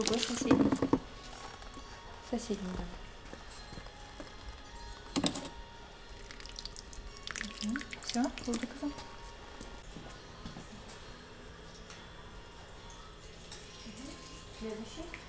другой соседний. Соседний давай. Все, выдохнул. Следующий.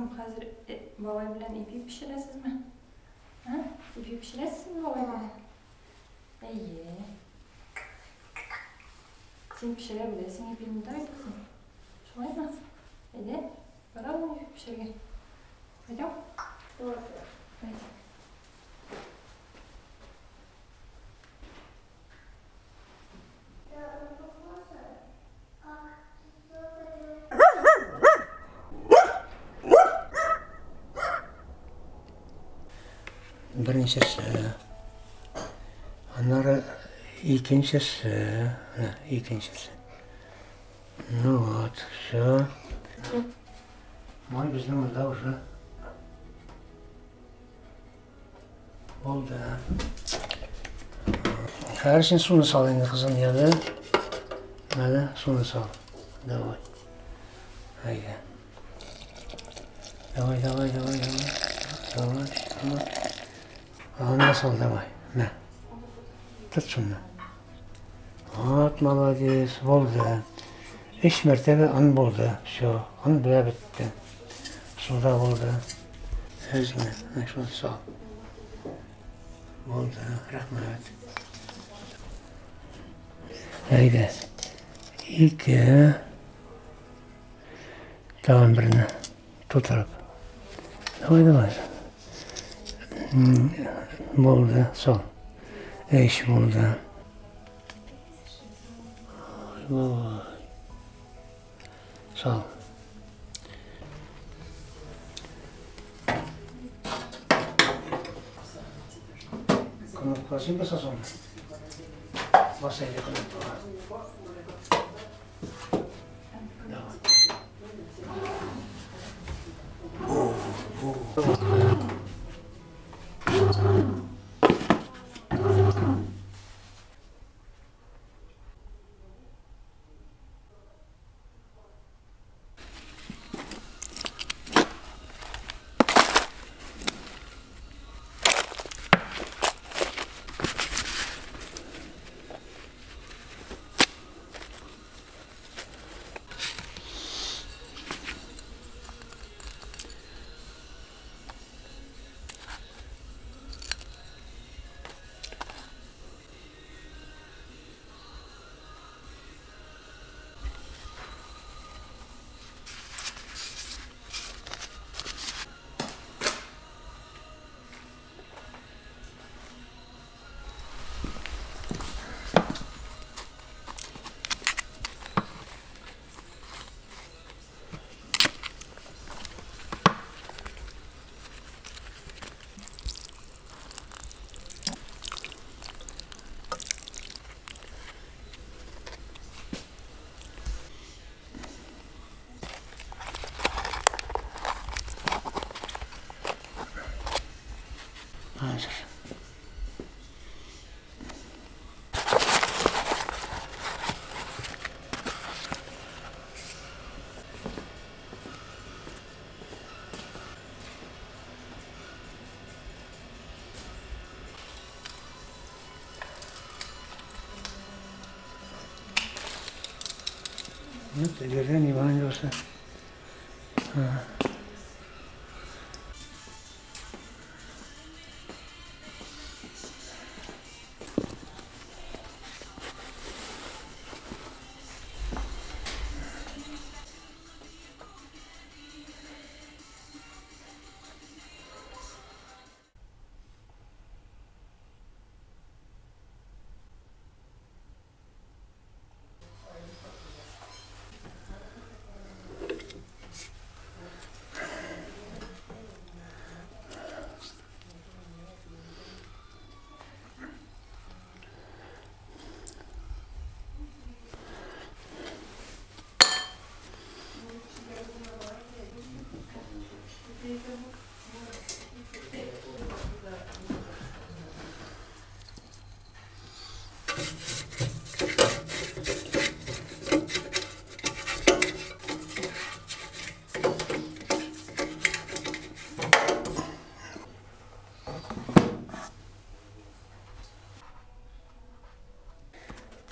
Kızım hazır e, babay bilen ipi pişiresiz mi? Ha? İpi pişiresiz mi babay bilen? İyi. Sen pişirebilirsin ipini de kızım. Şöyle mi? Hadi. Bravo ipi pişirgen. Hadi. Hadi. біріншісі э, анары екіншісі э, мына екіншісі ну вот все Май біздің мында уже болды. Қазір сен суны сал енді қызым да? Мынада суны сал. Давай. Айда. давай давай давай давай. Давай давай. Насол давай, на. Тұтсынна. Вот, молодец, болды. Үш мәртебе ан болды. Все, ан біле бітті. Суда болды. Өзіңе, мәшін сол. Болды, рахмет. Әйді. Икі. Тағын біріні тұтырып. Давай, давай. muda só. Eis muda. Só. Conozco siempre esa zona. Vas a ir con el. Oh, oh. Содержание Ивана Леша.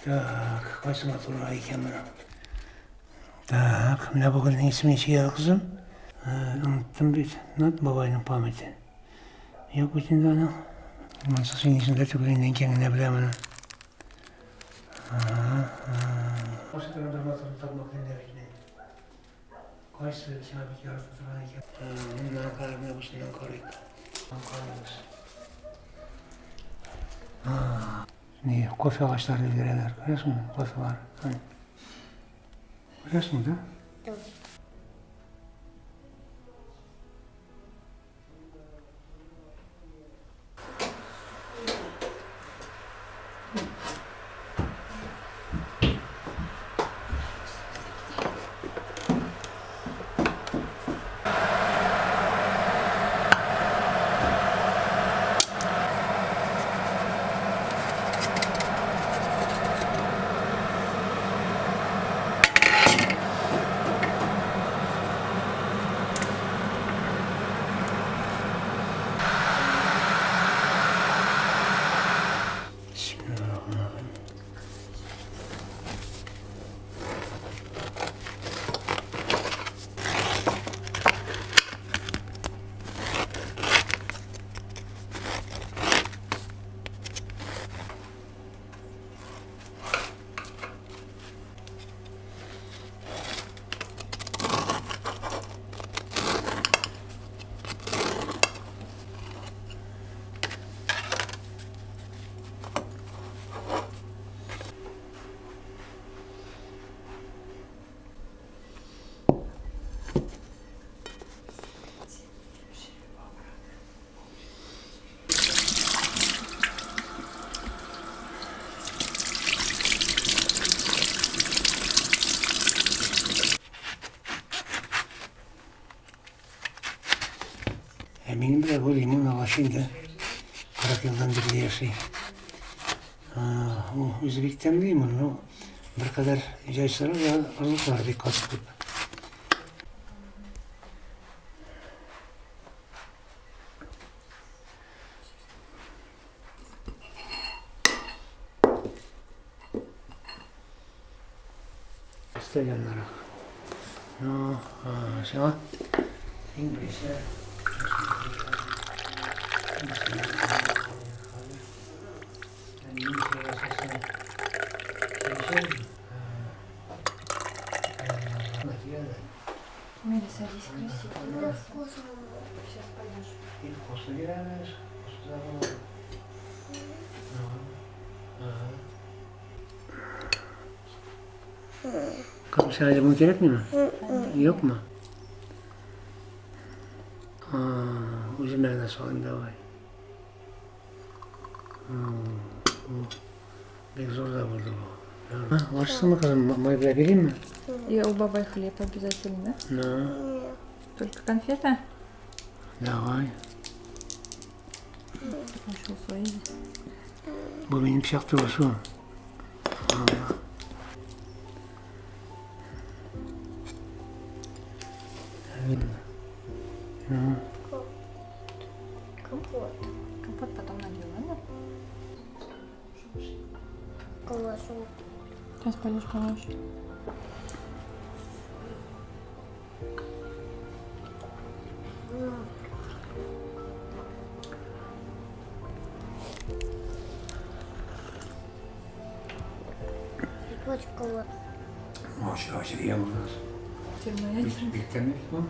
Tak, hasbunallah kemal. Tak, ne bakın ismini şey ya kızım. Ee, unuttum bir, not babayın pameti. Yok bütün tane. Masasının içinde çok elinden kendine bilemem. Aha, aha. Kayseri sabit yardımcı hareket. Bundan karar mevzusundan koruyup. Ankara'mız. Aa, Niye? Kofe ağaçları ilgilenir. Görüyorsun mu? Kofe var. Hani. Görüyorsun da? Bismillahirrahmanirrahim. Eminim de bu limon lavaşıydı. 40 yıldan beri yaşayayım. Ha, o Özbek'ten değil mi? O bir kadar yaşlara da azlık var bir katkı. İsteyenlere. No, ha, şey İngilizce. Миля, садись красиво. Да, вкусно. Сейчас пойдешь. И вкусно играешь. Здорово. Kapısı hala bunu gerekmiyor mu? Yok mu? Aa, uzun nerede soğan da var без труда буду. А, ваша сама казала, мы была беременна? И у бабы хлеб обязательно, да? Да. Только конфета? Давай. Бұл менің пышақты басуым. Koçkulu. Hoş hoş iyi olmaz. Tırmaya Bitti mi bu?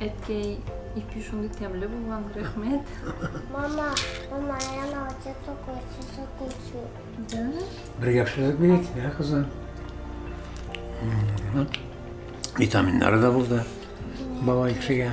Etke ipi şunu temli bulman rahmet. Mama, mama yana hoca da koşusu koşu. Da. Bir yapışırdık bir et ya kızım. Hı. Vitaminleri de burada. Baba ikisi gel.